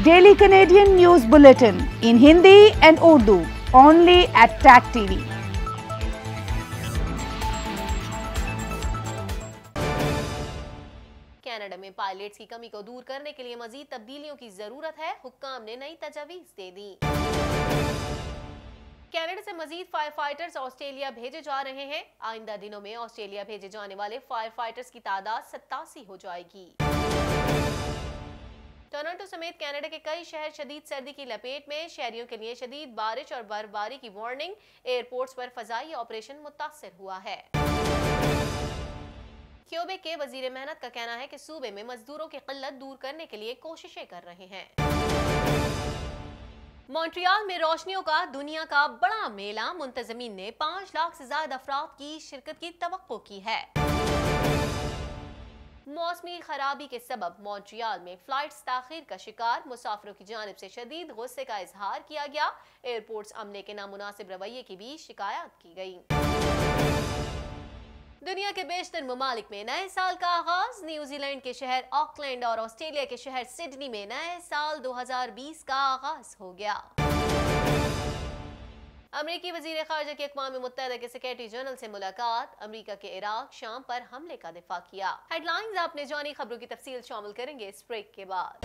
Daily Canadian News Bulletin in Hindi and Urdu only at TAC TV. Canada میں pilots کی کمی کو دور کرنے کے لیے مزید تبدیلیوں کی ضرورت ہے حکام نے نئی تجاویز دے دی کینیڈا سے مزید فائر فائٹرز آسٹریلیا بھیجے جا رہے ہیں آئندہ دنوں میں آسٹریلیا بھیجے جانے والے فائر فائٹرز کی تعداد ستاسی ہو جائے گی ٹورنٹو سمیت کینیڈا کے کئی شہر شدید سردی کی لپیٹ میں شہریوں کے لیے شدید بارش اور برفباری کی وارننگ ایئرپورٹس پر فضائی آپریشن متاثر ہوا ہے۔ کیوبے کے وزیر محنت کا کہنا ہے کہ صوبے میں مزدوروں کی قلت دور کرنے کے لیے کوششیں کر رہے ہیں۔ مونٹریال میں روشنیوں کا دنیا کا بڑا میلہ، منتظمین نے پانچ لاکھ سے زائد افراد کی شرکت کی توقع کی ہے۔ موسمی خرابی کے سبب مونٹریال میں فلائٹس تاخیر کا شکار، مسافروں کی جانب سے شدید غصے کا اظہار کیا گیا۔ ایئرپورٹس عملے کے نامناسب رویے کی بھی شکایات کی گئی دنیا کے بیشتر ممالک میں نئے سال کا آغاز۔ نیوزی لینڈ کے شہر آکلینڈ اور آسٹریلیا کے شہر سڈنی میں نئے سال دو ہزار بیس کا آغاز ہو گیا۔ امریکی وزیر خارجہ کی اقوام متحدہ کے سیکرٹری جنرل سے ملاقات، امریکہ کے عراق شام پر حملے کا دفاع کیا۔ ہیڈ لائنز آپ نے جانی خبروں کی تفصیل شامل کریں گے اس بریک کے بعد۔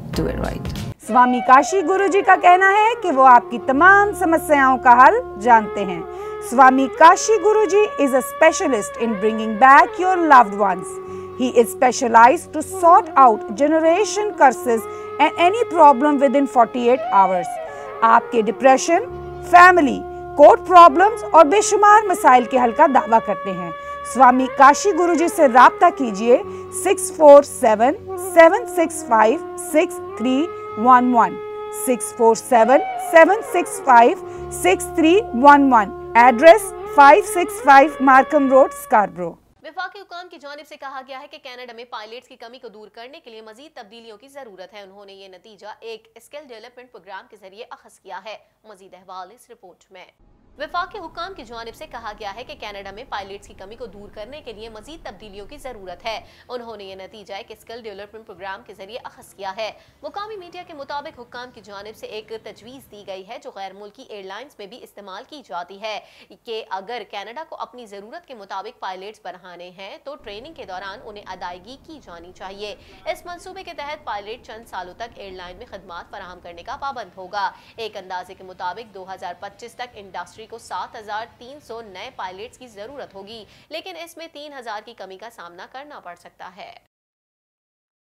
do it right. Swami Kashi گرو جی کا کہنا ہے کہ وہ آپ کی تمام سمسیاؤں کا حل جانتے ہیں سوامی کاشی گرو جی is a specialist in bringing back your loved ones. He is specialized to sort out generation curses and any problem within 48 hours. آپ کے ڈپریشن فیملی کوٹ پرابلمز اور بے شمار مسائل کے حل کا دعویٰ کرتے ہیں سوامی کاشی گرو جی سے رابطہ کیجیے six four seven 765 six 647 address 565 Markham road Scarborough وفاقی حکام کی جانب سے کہا گیا ہے کہ کینیڈا میں پائلٹس کی کمی کو دور کرنے کے لیے مزید تبدیلیوں کی ضرورت ہے۔ انہوں نے یہ نتیجہ ایک اسکل ڈیولپمنٹ پروگرام کے ذریعے اخذ کیا ہے۔ مزید احوال اس رپورٹ میں۔ وفاق کے حکام کی جانب سے کہا گیا ہے کہ کینیڈا میں پائلٹس کی کمی کو دور کرنے کے لیے مزید تبدیلیوں کی ضرورت ہے۔ انہوں نے یہ نتیجہ ایک اسکل ڈیولپمنٹ پروگرام کے ذریعے اخذ کیا ہے۔ مقامی میڈیا کے مطابق حکام کی جانب سے ایک تجویز دی گئی ہے جو غیر ملکی ایئر لائنز میں بھی استعمال کی جاتی ہے کہ اگر کینیڈا کو اپنی ضرورت کے مطابق پائلٹس بڑھانے ہیں تو ٹریننگ کے دوران انہیں ادائیگی کی جانی چاہیے۔ اس منصوبے کے تحت پائلٹ چند سالوں تک ایئر لائن میں خدمات فراہم کرنے کا پابند ہوگا۔ ایک اندازے کے مطابق دو ہزار پچیس تک انڈسٹری انڈسٹری کو سات ہزار تین سو نئے پائلٹس کی ضرورت ہوگی، لیکن اس میں تین ہزار کی کمی کا سامنا کرنا پڑ سکتا ہے۔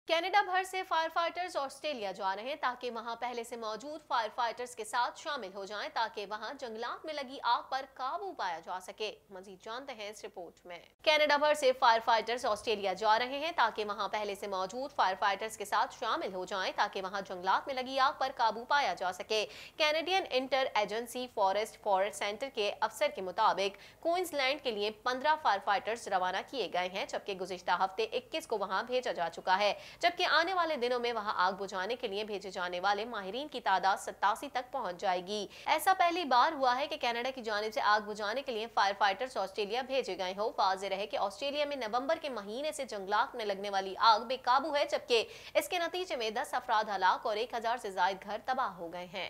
کینیڈا بھر سے فائر فائٹرز آسٹریلیا جا رہے ہیں تاکہ وہاں پہلے سے موجود فائر فائٹرز کے ساتھ شامل ہو جائیں تاکہ وہاں جنگلات میں لگی آگ پر قابو پایا جا سکے۔ مزید جانتے ہیں اس رپورٹ میں۔ کینیڈا بھر سے فائر فائٹرز آسٹریلیا جا رہے ہیں تاکہ وہاں پہلے سے موجود فائر فائٹرز کے ساتھ شامل ہو جائیں تاکہ وہاں جنگلات میں لگی آگ پر قابو پایا جا سکے۔ Canadian inter agency forest forest centre کے افسر کے مطابق کوئنز لینڈ کے لیے پندرہ فائر فائٹرز روانہ کیے گئے ہیں، جبکہ گزشتہ ہفتے اکیس کو وہاں بھیجا جا چکا ہے۔ جبکہ آنے والے دنوں میں وہاں آگ بجانے کے لیے بھیجے جانے والے ماہرین کی تعداد ستاسی تک پہنچ جائے گی۔ ایسا پہلی بار ہوا ہے کہ کینیڈا کی جانب سے آگ بجانے کے لیے فائر فائٹرز آسٹریلیا بھیجے گئے ہو واضح رہے کہ آسٹریلیا میں نومبر کے مہینے سے جنگلات میں لگنے والی آگ بے قابو ہے، جبکہ اس کے نتیجے میں دس افراد ہلاک اور ایک ہزار سے زائد گھر تباہ ہو گئے ہیں۔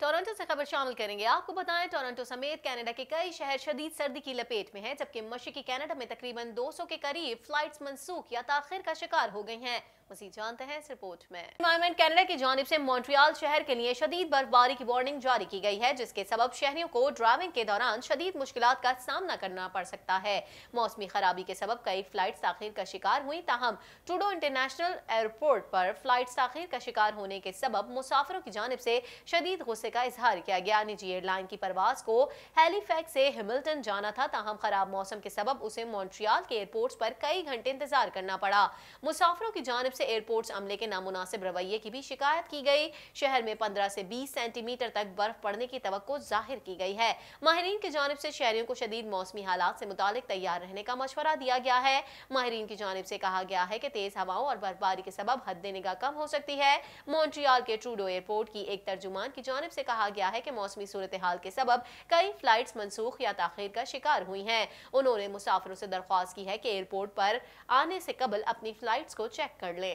ٹورنٹو سے خبر شامل کریں گے۔ آپ کو بتائیں ٹورنٹو سمیت کینیڈا کے کئی شہر شدید سردی کی لپیٹ میں ہیں، جبکہ مشرقی کینیڈا میں تقریباً دو سو کے قریب فلائٹس منسوخ یا تاخیر کا شکار ہو گئی ہیں۔ مزید جانتے ہیں اس رپورٹ میں۔ انوائرمنٹ کینیڈا کی جانب سے مونٹریال شہر کے لیے شدید برف باری کی وارننگ جاری کی گئی ہے، جس کے سبب شہریوں کو ڈرائیونگ کے دوران شدید مشکلات کا سامنا کرنا پڑ سکتا ہے۔ موسمی خرابی کے سبب کئی فلائٹس تاخیر کا شکار ہوئی تاہم ٹوڈو انٹرنیشنل ایئرپورٹ پر فلائٹس تاخیر کا شکار ہونے کے سبب مسافروں کی جانب سے شدید غصے کا اظہار کیا گیا۔ نجی ایئر لائن کی پرواز کو ہیلی فیک سے ہیملٹن جانا تھا، تاہم خراب موسم کے سبب اسے مونٹریال کے ایئرپورٹس پر کئی گھنٹے انتظار کرنا پڑا۔ مسافروں کی جانب سے ائرپورٹس عملے کے نامناسب رویے کی بھی شکایت کی گئی۔ شہر میں پندرہ سے بیس سینٹی میٹر تک برف پڑنے کی توقع ظاہر کی گئی ہے۔ ماہرین کی جانب سے شہریوں کو شدید موسمی حالات سے متعلق تیار رہنے کا مشورہ دیا گیا ہے۔ ماہرین کی جانب سے کہا گیا ہے کہ تیز ہواوں اور برف باری کے سبب حد نگاہ کم ہو سکتی ہے۔ مونٹریال کے ٹروڈو ایئرپورٹ کی ایک ترجمان کی جانب سے کہا گیا ہے کہ موسمی صورتحال کے سبب کئی فلائٹس منسوخ یا تاخیر کا شکار ہوئی ہیں۔ انہوں نے مسافروں سے درخواست کی ہے کہ ایئرپورٹ پر آنے سے قبل اپنی فلائٹس کو چیک کر لیں۔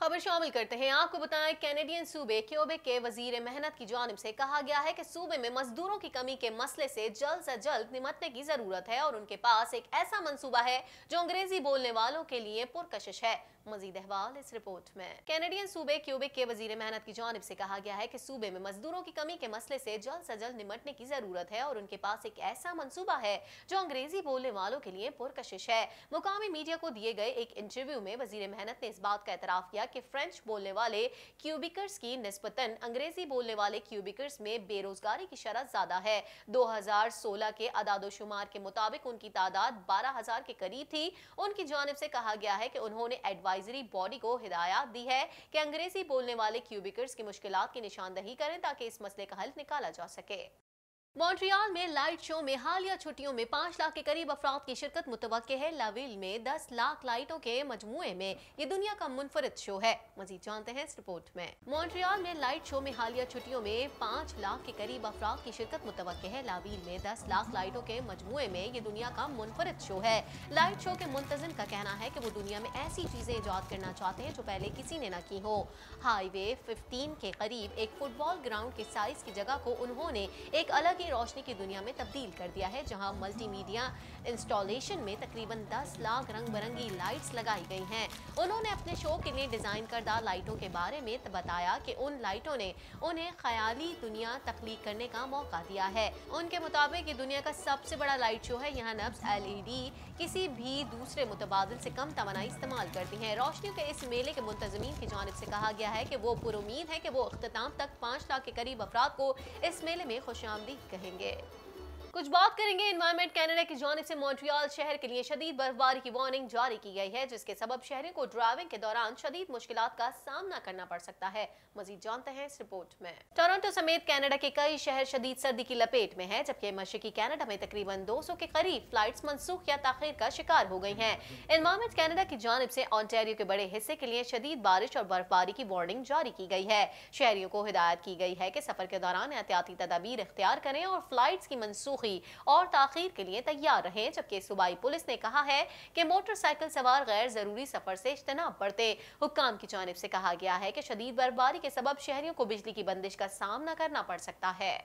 خبر شامل کرتے ہیں۔ آپ کو بتائیں، کینیڈین صوبے کیوبے کے وزیر محنت کی جانب سے کہا گیا ہے کہ صوبے میں مزدوروں کی کمی کے مسئلے سے جلد سے جلد نمٹنے کی ضرورت ہے اور ان کے پاس ایک ایسا منصوبہ ہے جو انگریزی بولنے والوں کے لیے پرکشش ہے۔ مزید احوال اس رپورٹ میں۔ کینیڈین صوبے کیوبے کے وزیر محنت کی جانب سے کہا گیا ہے کہ صوبے میں مزدوروں کی کمی کے مسئلے سے جلد سے جلد نمٹنے کی ضرورت ہے اور ان کے پاس ایک ایسا منصوبہ ہے جو انگریزی بولنے والوں کے لیے پرکشش ہے۔ مقامی میڈیا کو دیے گئے ایک انٹرویو میں وزیر محنت نے اس بات کا اعتراف کیا کہ فرنچ بولنے والے کیوبیکرز کی نسبتاً انگریزی بولنے والے کیوبیکرز میں بے روزگاری کی شرح زیادہ ہے۔ دو ہزار سولہ کے اداد و شمار کے مطابق ان کی تعداد بارہ ہزار کے قریب تھی۔ ان کی جانب سے کہا گیا ہے کہ انہوں نے ایڈوائزری باڈی کو ہدایات دی ہے کہ انگریزی بولنے والے کیوبیکرز کی مشکلات کی نشاندہی کریں تاکہ اس مسئلے کا حل نکالا جا سکے۔ مونٹریال میں لائٹ شو میں حالیہ چھٹیوں میں پانچ لاکھ کے قریب افراد کی شرکت متوقع ہے۔ لاویل میں دس لاکھ لائٹوں کے مجموعے میں یہ دنیا کا منفرد شو ہے۔ مزید جانتے ہیں اس رپورٹ میں۔ مونٹریال میں لائٹ شو میں حالیہ چھٹیوں میں پانچ لاکھ کے قریب افراد کی شرکت متوقع ہے۔ لاویل میں دس لاکھ لائٹوں کے مجموعے میں یہ دنیا کا منفرد شو ہے۔ لائٹ شو کے منتظم کا کہنا ہے کہ وہ دنیا میں ایسی چیزیں ایجاد کرنا چاہتے ہیں جو پہلے کسی نے نہ کی ہو۔ ہائی وے ففٹین کے قریب ایک فٹ بال گراؤنڈ کے سائز کی جگہ کو انہوں نے ایک الگ کی روشنی کی دنیا میں تبدیل کر دیا ہے، جہاں ملٹی میڈیا انسٹالیشن میں تقریباً دس لاکھ رنگ برنگی لائٹس لگائی گئی ہیں۔ انہوں نے اپنے شو کے لیے ڈیزائن کردہ لائٹوں کے بارے میں بتایا کہ ان لائٹوں نے انہیں خیالی دنیا تخلیق کرنے کا موقع دیا ہے۔ ان کے مطابق، یہ دنیا کا سب سے بڑا لائٹ شو ہے۔ یہاں نبز ایل ای ڈی کسی بھی دوسرے متبادل سے کم توانائی استعمال کرتی ہیں۔ روشنیوں کے اس میلے کے منتظمین کی جانب سے کہا گیا ہے کہ وہ پر امید ہے کہ وہ اختتام تک پانچ لاکھ کے قریب افراد کو اس میلے میں خوش آمدید کہیں گے۔ کچھ بات کریں گے انوائرمنٹ کینیڈا کی جانب سے مونٹریال شہر کے لیے شدید برفباری کی وارننگ جاری کی گئی ہے، جس کے سبب شہروں کو ڈرائیونگ کے دوران شدید مشکلات کا سامنا کرنا پڑ سکتا ہے۔ مزید جانتے ہیں اس رپورٹ میں۔ ٹورنٹو سمیت کینیڈا کے کئی شہر شدید سردی کی لپیٹ میں ہے جبکہ مشرقی کینیڈا میں تقریباً دو سو کے قریب فلائٹس منسوخ یا تاخیر کا شکار ہو گئی ہیں۔ انوائرمنٹ کینیڈا کی جانب سے آنٹیریو کے بڑے حصے کے لیے شدید بارش اور برفباری کی وارننگ جاری کی گئی ہے۔ شہریوں کو ہدایت کی گئی ہے کہ سفر کے دوران احتیاطی تدابیر اختیار کریں اور فلائٹس کی منسوخ منسوخی اور تاخیر کے لیے تیار رہیں جبکہ صوبائی پولیس نے کہا ہے کہ موٹر سائیکل سوار غیر ضروری سفر سے اجتناب بڑھتے۔ حکام کی جانب سے کہا گیا ہے کہ شدید برفباری کے سبب شہریوں کو بجلی کی بندش کا سامنا کرنا پڑ سکتا ہے۔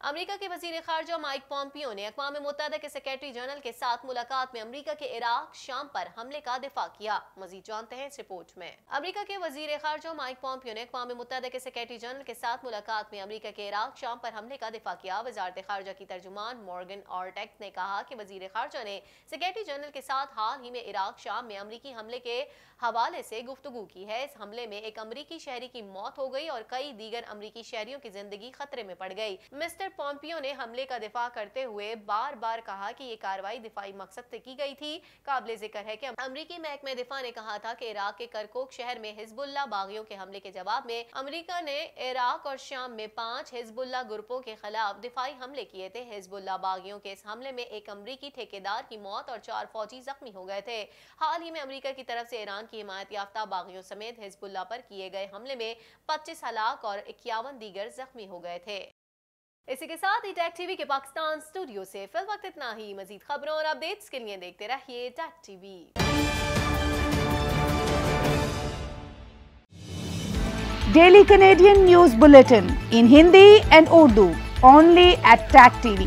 امریکہ کے وزیر خارجہ مائک پومپیو نے اقوام متحدہ کے سیکیٹری جنرل کے ساتھ ملاقات میں امریکہ کے عراق شام پر حملے کا دفاع کیا۔ مزید جانتے ہیں اس رپورٹ میں۔ امریکہ کے وزیر خارجہ مائک پومپیو نے اقوام متحدہ کے سیکیٹری جنرل کے ساتھ ملاقات میں امریکہ کے عراق شام پر حملے کا دفاع کیا۔ وزارت خارجہ کی ترجمان مورگن آرٹیکٹ نے کہا کہ وزیر خارجہ نے سیکیٹری جنرل کے ساتھ حال ہی میں عراق شام میں امریکی حملے کے حوالے سے گفتگو کی ہے۔ اس حملے میں ایک امریکی شہری کی موت ہو گئی اور کئی دیگر امریکی شہریوں کی زندگی خطرے میں پڑ گئی۔ مسٹر صدر پومپیو نے حملے کا دفاع کرتے ہوئے بار بار کہا کہ یہ کاروائی دفاعی مقصد سے کی گئی تھی۔ قابل ذکر ہے کہ امریکی محکمہ دفاع نے کہا تھا کہ عراق کے کرکوک شہر میں حزب اللہ باغیوں کے حملے کے جواب میں امریکہ نے عراق اور شام میں پانچ حزب اللہ گروپوں کے خلاف دفاعی حملے کیے تھے۔ حزب اللہ باغیوں کے اس حملے میں ایک امریکی ٹھیکیدار کی موت اور چار فوجی زخمی ہو گئے تھے۔ حال ہی میں امریکہ کی طرف سے ایران کی حمایت یافتہ باغیوں سمیت حزب اللہ پر کیے گئے حملے میں پچیس ہلاک اور اکیاون دیگر زخمی ہو گئے تھے۔ اسی کے ساتھ ہی ٹیک ٹی وی کے پاکستان اسٹوڈیو سے فی الوقت اتنا ہی۔ مزید خبروں اور اپڈیٹس کے لیے دیکھتے رہیے TAC T V daily Canadian news bulletin in Hindi and Urdu only at TAC T V